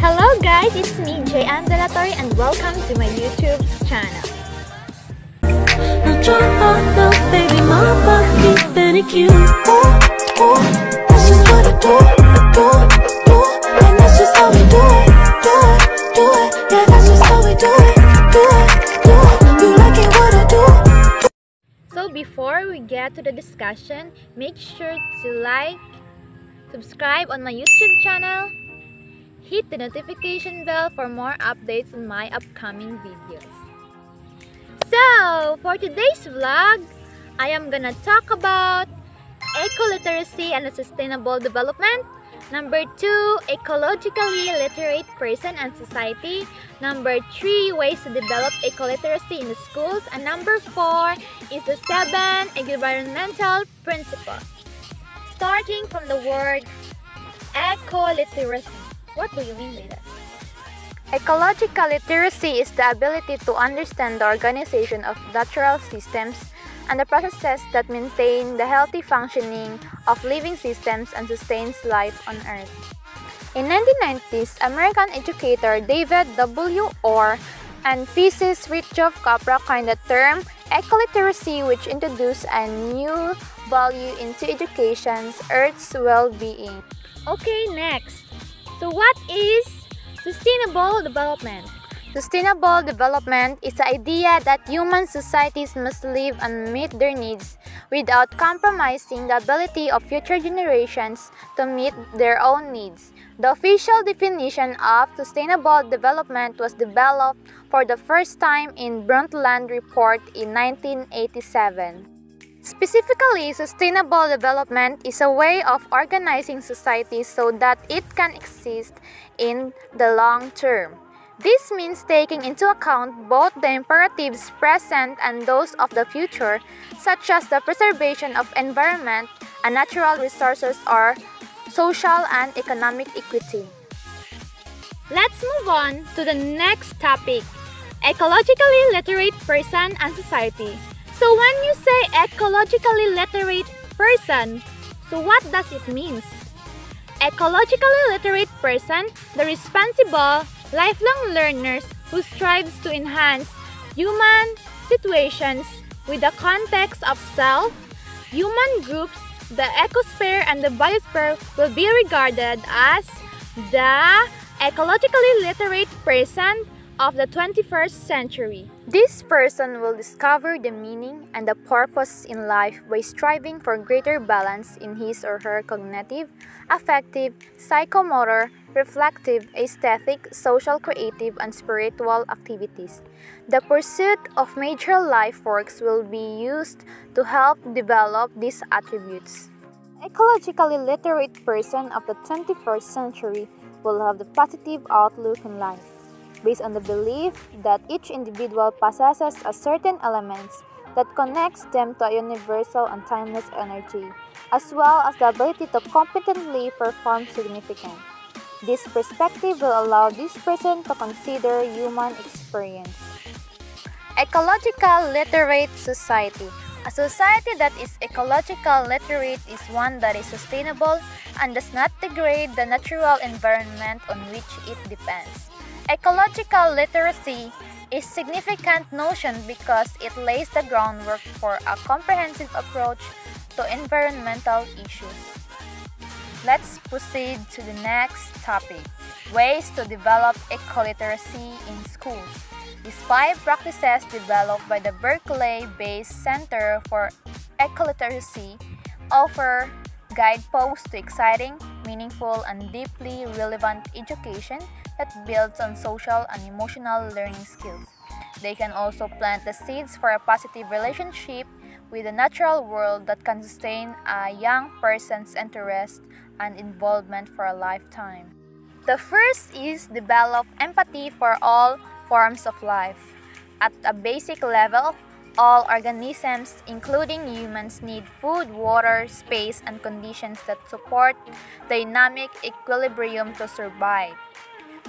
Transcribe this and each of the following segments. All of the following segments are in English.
Hello guys, it's me, Jay Ann De La Torre and welcome to my YouTube channel. So before we get to the discussion, make sure to like, subscribe on my YouTube channel, hit the notification bell for more updates on my upcoming videos. So, for today's vlog, I am gonna talk about eco-literacy and sustainable development. Number two, ecologically literate person and society. Number three, ways to develop eco-literacy in the schools. And number four is the seven environmental principles. Starting from the word eco-literacy. What do you mean by that? Ecological literacy is the ability to understand the organization of natural systems and the processes that maintain the healthy functioning of living systems and sustains life on Earth. In 1990s, American educator David W. Orr and physicist Richard Capra coined the term ecoliteracy which introduced a new value into education's Earth's well-being. Okay, next. So what is sustainable development? Sustainable development is the idea that human societies must live and meet their needs without compromising the ability of future generations to meet their own needs. The official definition of sustainable development was developed for the first time in Brundtland Report in 1987. Specifically, sustainable development is a way of organizing society so that it can exist in the long term. This means taking into account both the imperatives present and those of the future, such as the preservation of environment and natural resources or social and economic equity. Let's move on to the next topic, ecologically literate person and society. So when you say ecologically literate person, so what does it mean? Ecologically literate person, the responsible, lifelong learners who strives to enhance human situations with the context of self, human groups, the ecosphere and the biosphere will be regarded as the ecologically literate person of the 21st century. This person will discover the meaning and the purpose in life by striving for greater balance in his or her cognitive, affective, psychomotor, reflective, aesthetic, social, creative, and spiritual activities. The pursuit of major life works will be used to help develop these attributes. Ecologically literate person of the 21st century will have the positive outlook in life based on the belief that each individual possesses a certain elements that connects them to a universal and timeless energy, as well as the ability to competently perform significant. This perspective will allow this person to consider human experience. Ecological Literate Society A society that is ecological literate is one that is sustainable and does not degrade the natural environment on which it depends. Ecological literacy is a significant notion because it lays the groundwork for a comprehensive approach to environmental issues. Let's proceed to the next topic, ways to develop ecoliteracy in schools. These five practices developed by the Berkeley-based Center for Ecoliteracy offer guideposts to exciting, meaningful, and deeply relevant education that builds on social and emotional learning skills. They can also plant the seeds for a positive relationship with the natural world that can sustain a young person's interest and involvement for a lifetime. The first is develop empathy for all forms of life. At a basic level, all organisms, including humans, need food, water, space, and conditions that support dynamic equilibrium to survive.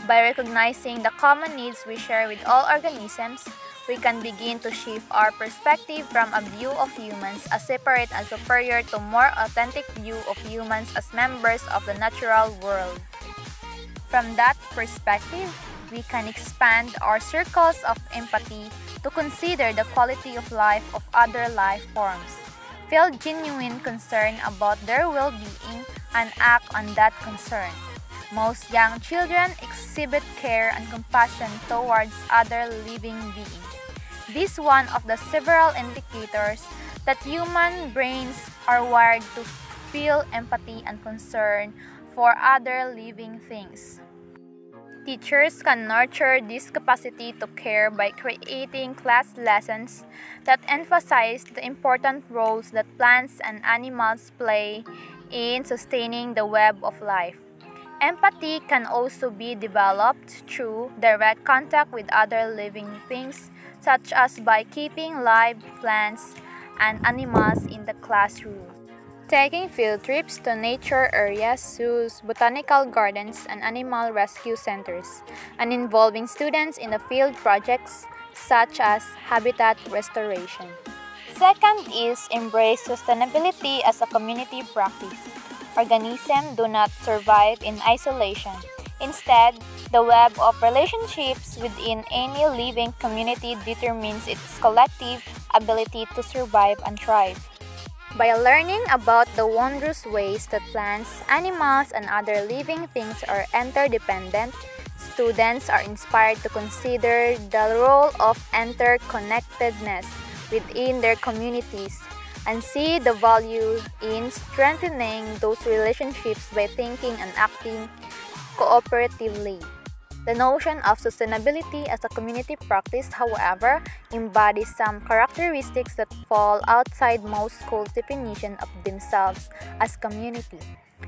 By recognizing the common needs we share with all organisms, we can begin to shift our perspective from a view of humans as separate and superior to more authentic view of humans as members of the natural world. From that perspective, we can expand our circles of empathy to consider the quality of life of other life forms, feel genuine concern about their well-being, and act on that concern. Most young children exhibit care and compassion towards other living beings. This is one of the several indicators that human brains are wired to feel empathy and concern for other living things. Teachers can nurture this capacity to care by creating class lessons that emphasize the important roles that plants and animals play in sustaining the web of life. Empathy can also be developed through direct contact with other living things, such as by keeping live plants and animals in the classroom. Taking field trips to nature areas, zoos, botanical gardens, and animal rescue centers, and involving students in the field projects such as habitat restoration. Second is embrace sustainability as a community practice. Organisms do not survive in isolation. Instead, the web of relationships within any living community determines its collective ability to survive and thrive. By learning about the wondrous ways that plants, animals, and other living things are interdependent, students are inspired to consider the role of interconnectedness within their communities and see the value in strengthening those relationships by thinking and acting cooperatively. The notion of sustainability as a community practice, however, embodies some characteristics that fall outside most schools' definition of themselves as community.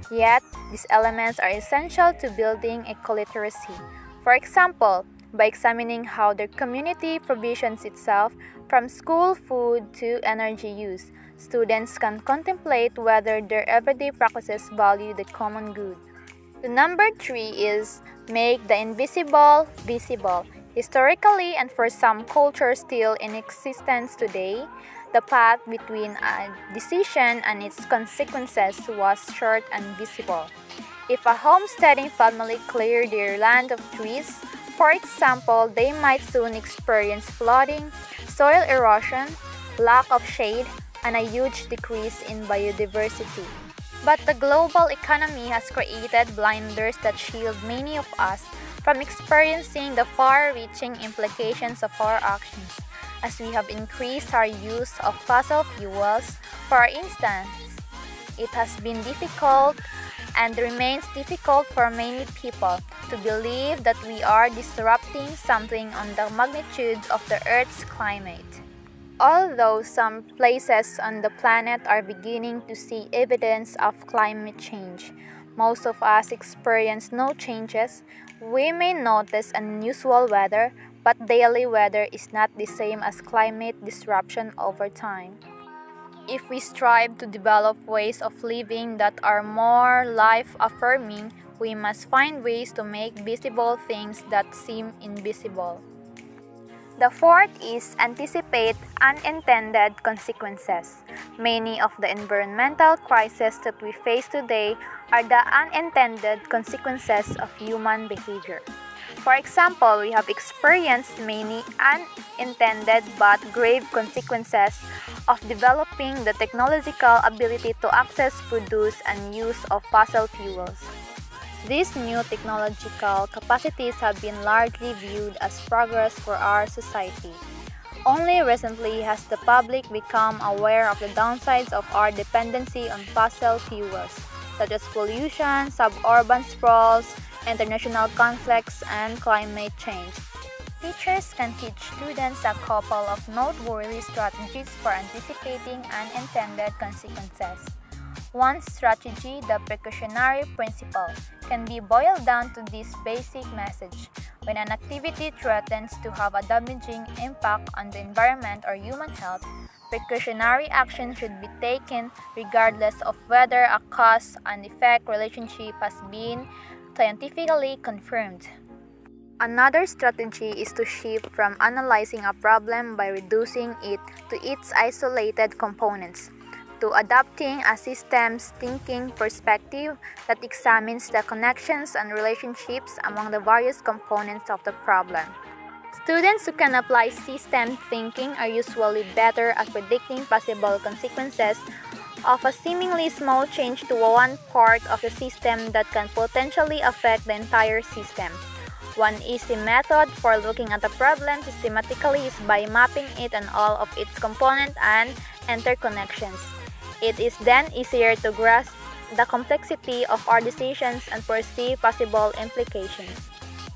Yet, these elements are essential to building ecoliteracy. For example, by examining how their community provisions itself from school food to energy use, Students can contemplate whether their everyday practices value the common good. The number three is make the invisible visible. Historically, and for some cultures still in existence today, the path between a decision and its consequences was short and visible. If a homesteading family cleared their land of trees, for example, they might soon experience flooding, soil erosion, lack of shade, and a huge decrease in biodiversity. But the global economy has created blinders that shield many of us from experiencing the far reaching implications of our actions, as we have increased our use of fossil fuels. For instance, it has been difficult and remains difficult for many people to believe that we are disrupting something on the magnitude of the Earth's climate. Although some places on the planet are beginning to see evidence of climate change, most of us experience no changes. We may notice unusual weather, but daily weather is not the same as climate disruption over time. If we strive to develop ways of living that are more life affirming, we must find ways to make visible things that seem invisible. The fourth is anticipate unintended consequences. Many of the environmental crises that we face today are the unintended consequences of human behavior. For example, we have experienced many unintended but grave consequences of developing the technological ability to access, produce, and use of fossil fuels. These new technological capacities have been largely viewed as progress for our society. Only recently has the public become aware of the downsides of our dependency on fossil fuels, such as pollution, suburban sprawls, international conflicts, and climate change. Teachers can teach students a couple of noteworthy strategies for anticipating unintended consequences. One strategy, the precautionary principle, can be boiled down to this basic message. When an activity threatens to have a damaging impact on the environment or human health, precautionary action should be taken regardless of whether a cause and effect relationship has been scientifically confirmed. Another strategy is to shift from analyzing a problem by reducing it to its isolated components to adopting a systems thinking perspective that examines the connections and relationships among the various components of the problem. Students who can apply system thinking are usually better at predicting possible consequences of a seemingly small change to one part of the system that can potentially affect the entire system. One easy method for looking at a problem systematically is by mapping it and all of its components and interconnections. It is then easier to grasp the complexity of our decisions and foresee possible implications.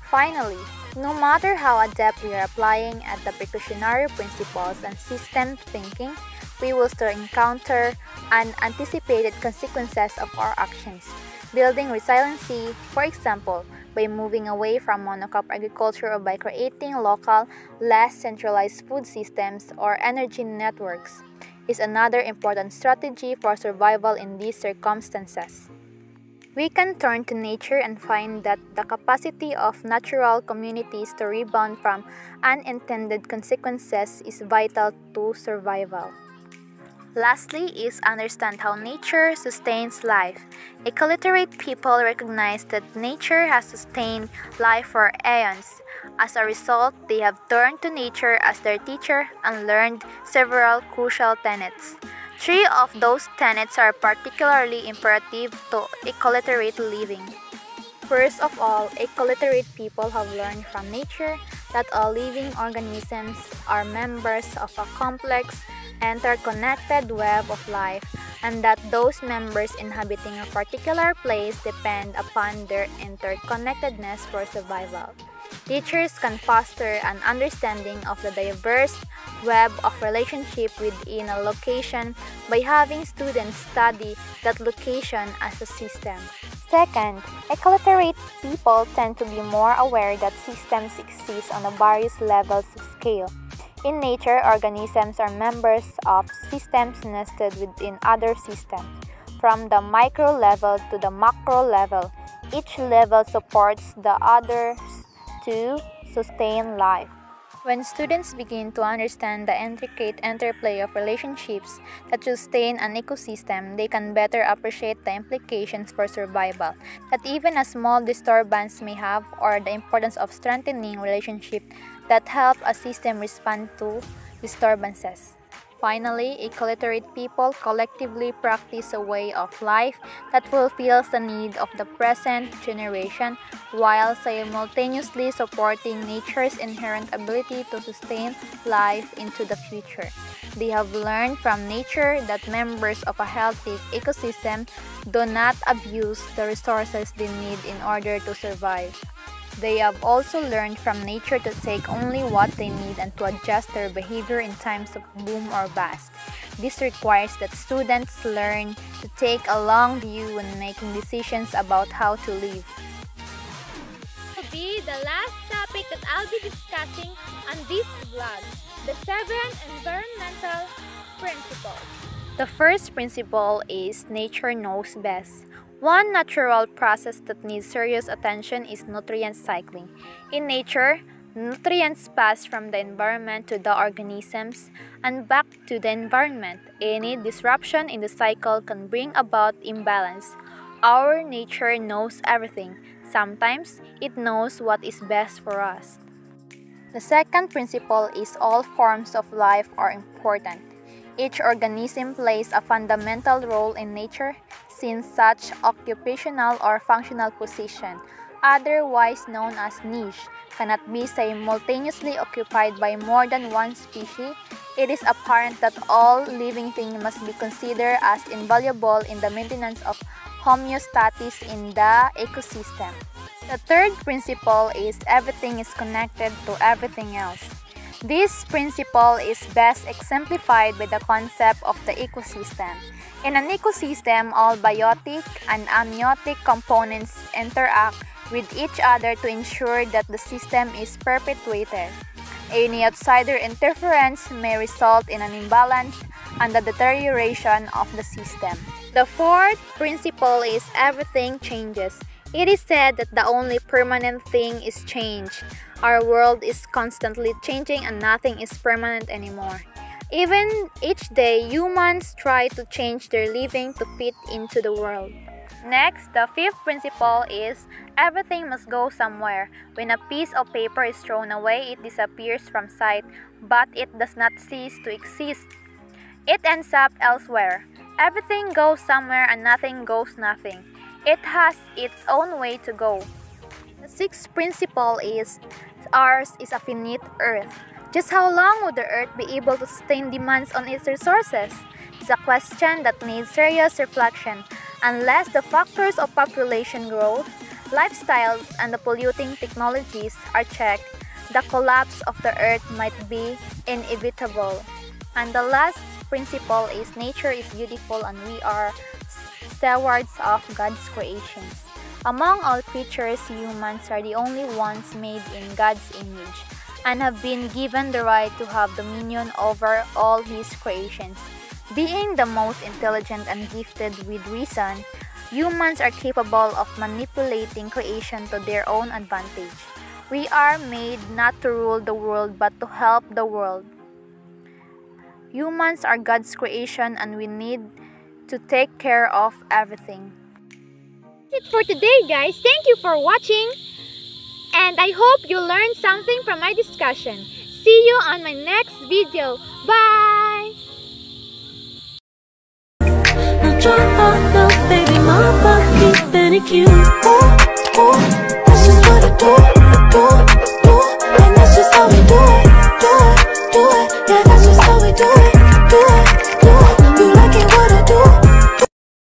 Finally, no matter how adept we are applying at the precautionary principles and system thinking, we will still encounter unanticipated consequences of our actions. Building resiliency, for example, by moving away from monocrop agriculture or by creating local, less centralized food systems or energy networks, is another important strategy for survival in these circumstances. We can turn to nature and find that the capacity of natural communities to rebound from unintended consequences is vital to survival. Lastly is understand how nature sustains life. Ecoliterate people recognize that nature has sustained life for aeons. As a result, they have turned to nature as their teacher and learned several crucial tenets. Three of those tenets are particularly imperative to ecoliterate living. First of all, ecoliterate people have learned from nature that all living organisms are members of a complex interconnected web of life and that those members inhabiting a particular place depend upon their interconnectedness for survival. Teachers can foster an understanding of the diverse web of relationship within a location by having students study that location as a system. Second, ecoliterate people tend to be more aware that systems exist on a various levels of scale in nature, organisms are members of systems nested within other systems. From the micro level to the macro level, each level supports the others to sustain life. When students begin to understand the intricate interplay of relationships that sustain an ecosystem, they can better appreciate the implications for survival that even a small disturbance may have or the importance of strengthening relationships that help a system respond to disturbances. Finally, ecoliterate people collectively practice a way of life that fulfills the need of the present generation while simultaneously supporting nature's inherent ability to sustain life into the future. They have learned from nature that members of a healthy ecosystem do not abuse the resources they need in order to survive. They have also learned from nature to take only what they need and to adjust their behavior in times of boom or bust. This requires that students learn to take a long view when making decisions about how to live. To be the last topic that I'll be discussing on this vlog, the seven environmental principles. The first principle is nature knows best. One natural process that needs serious attention is nutrient cycling. In nature, nutrients pass from the environment to the organisms and back to the environment. Any disruption in the cycle can bring about imbalance. Our nature knows everything. Sometimes it knows what is best for us. The second principle is all forms of life are important. Each organism plays a fundamental role in nature since such occupational or functional position, otherwise known as niche, cannot be simultaneously occupied by more than one species, it is apparent that all living things must be considered as invaluable in the maintenance of homeostasis in the ecosystem. The third principle is everything is connected to everything else. This principle is best exemplified by the concept of the ecosystem. In an ecosystem, all biotic and abiotic components interact with each other to ensure that the system is perpetuated. Any outsider interference may result in an imbalance and the deterioration of the system. The fourth principle is everything changes. It is said that the only permanent thing is change. Our world is constantly changing and nothing is permanent anymore. Even each day, humans try to change their living to fit into the world. Next, the fifth principle is everything must go somewhere. When a piece of paper is thrown away, it disappears from sight, but it does not cease to exist. It ends up elsewhere. Everything goes somewhere and nothing goes nothing. It has its own way to go. The sixth principle is ours is a finite earth. Just how long would the earth be able to sustain demands on its resources? It's a question that needs serious reflection. Unless the factors of population growth, lifestyles, and the polluting technologies are checked, the collapse of the earth might be inevitable. And the last principle is nature is beautiful and we are stewards of God's creations. Among all creatures, humans are the only ones made in God's image and have been given the right to have dominion over all His creations. Being the most intelligent and gifted with reason, humans are capable of manipulating creation to their own advantage. We are made not to rule the world but to help the world. Humans are God's creation and we need to take care of everything. That's it for today guys. Thank you for watching. And I hope you learned something from my discussion. See you on my next video. Bye! Now drop off, baby, my body, ooh, ooh.